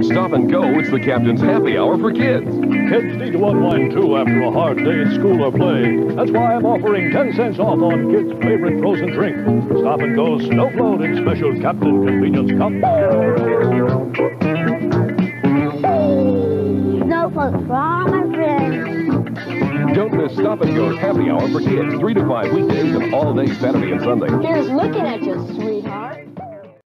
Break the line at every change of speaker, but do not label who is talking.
From Stop and Go, it's the Captain's Happy Hour for kids.
Kids need to unwind too after a hard day at school or play. That's why I'm offering 10 cents off on kids' favorite frozen drink. Stop and Go Snow Float in special Captain Convenience Cup.
Snow float from all fridge.
Don't miss Stop and Go's Happy Hour for kids, 3 to 5 weekdays and all day Saturday and Sunday.
Here's looking at you.